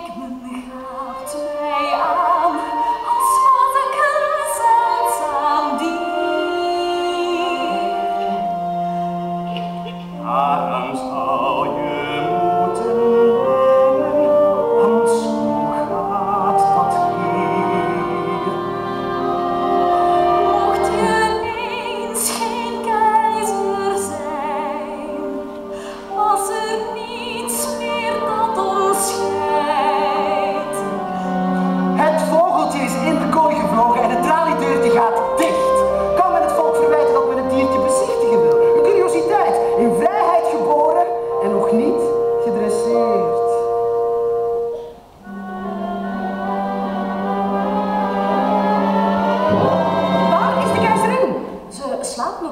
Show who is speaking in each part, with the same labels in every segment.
Speaker 1: make me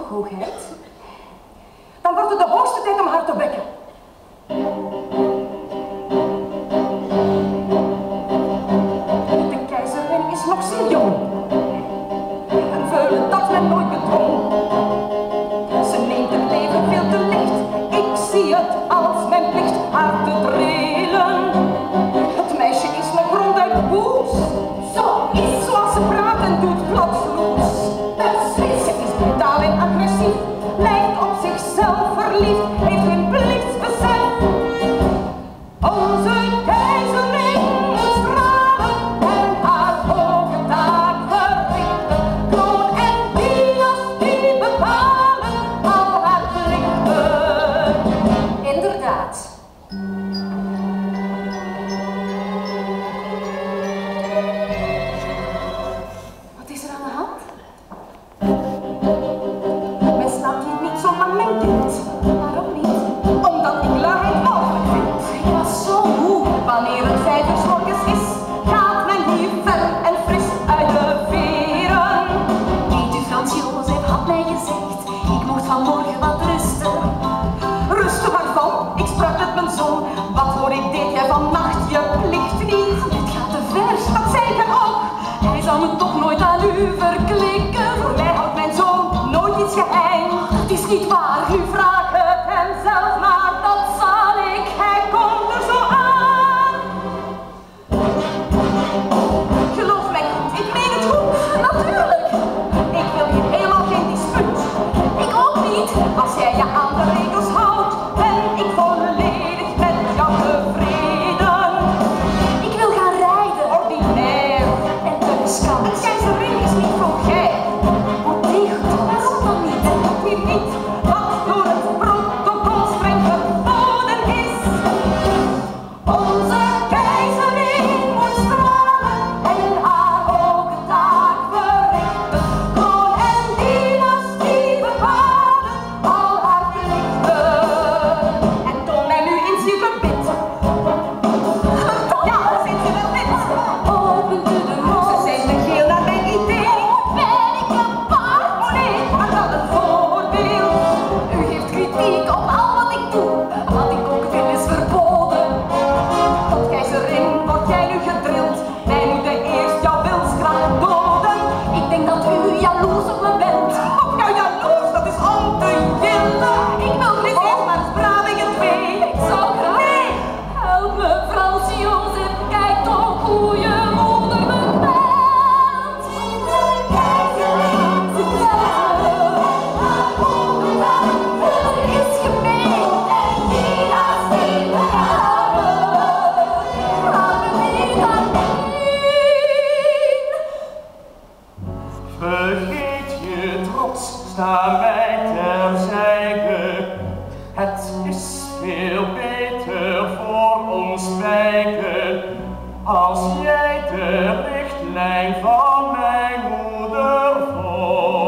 Speaker 1: hoogheid,
Speaker 2: dan wordt het de hoogste tijd om haar te bekken.
Speaker 1: nooit aan u verklikken.
Speaker 2: Voor mij houdt mijn zoon nooit iets geheim. Het is niet waar, u vraagt. Al wat ik doe, wat ik ook
Speaker 1: wil, is verboden.
Speaker 2: Kaiserin, wat jij nu gedrild, Mij moet de eerst jouw wilskracht doden. Ik denk dat u jaloers op mijn.
Speaker 3: Sta mij terzijde. Het is veel beter voor ons beiden, als jij de richtlijn van mijn moeder volgt.